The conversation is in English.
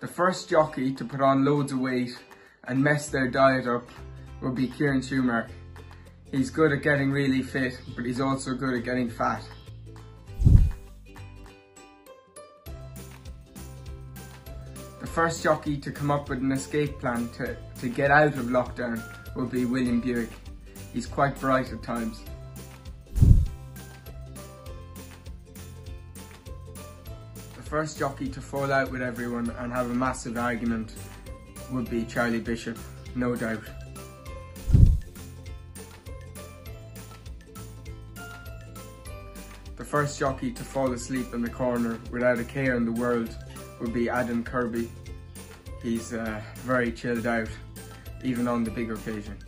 The first jockey to put on loads of weight and mess their diet up would be Kieran Shoemark. He's good at getting really fit, but he's also good at getting fat. The first jockey to come up with an escape plan to, to get out of lockdown would be William Buick. He's quite bright at times. First jockey to fall out with everyone and have a massive argument would be Charlie Bishop, no doubt. The first jockey to fall asleep in the corner without a care in the world would be Adam Kirby. He's uh, very chilled out, even on the big occasion.